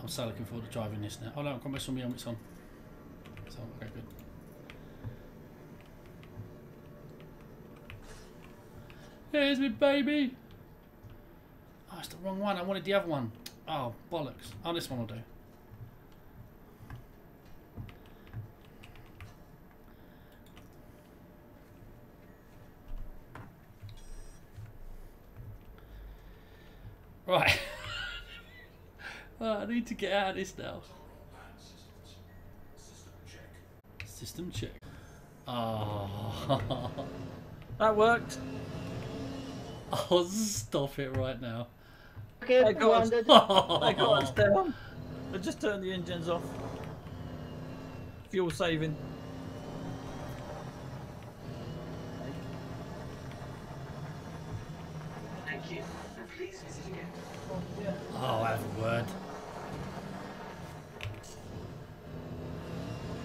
I'm so looking forward to driving this now. Oh, Hold on, come back on me helmet's on. So, okay, good. Here's me baby! Oh, it's the wrong one. I wanted the other one. Oh, bollocks. Oh, this one will do. Right. oh, I need to get out of this now. System check. Oh. That worked. oh, stop it right now. They Okay, got us, grounded. they got us down. They just turned the engines off. Fuel saving. Oh, I have a word.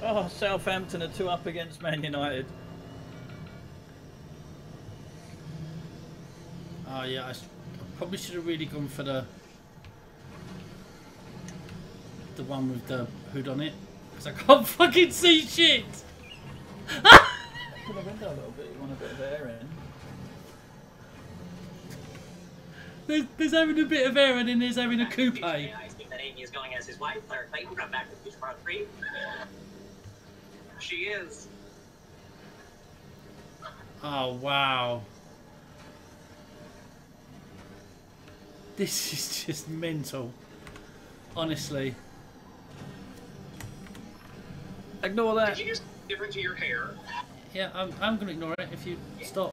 Oh, Southampton are two up against Man United. Oh yeah, I probably should have really gone for the the one with the hood on it because I can't fucking see shit. Open the window a little bit. You want a bit of air in. There's, there's having a bit of air and then there's having a coupe. I think that Amy is going as his wife, Claire Clayton, from Back to the Future Part 3. She is. Oh wow. This is just mental. Honestly. Ignore that. Did you just different to your hair? Yeah, I'm, I'm gonna ignore it if you stop.